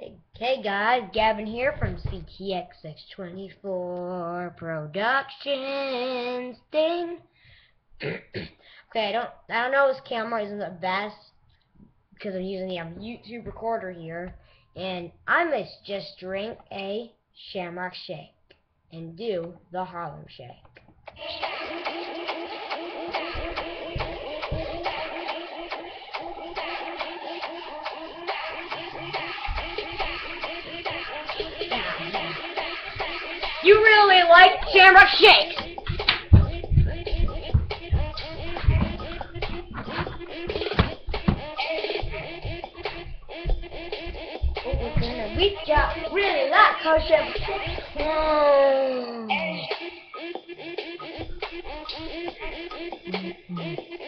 Hey guys, Gavin here from CTXX24 Productions. Ding. okay, I don't, I don't know this camera isn't the best because I'm using the um, YouTube recorder here, and I must just drink a Shamrock Shake and do the Harlem Shake. you really like camera Shake. We got really like kosher. Mm. Mm-hmm.